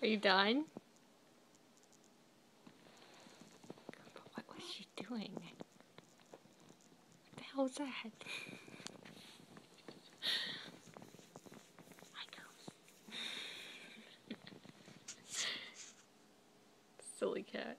Are you done? What was she doing? What the hell was that? Silly cat.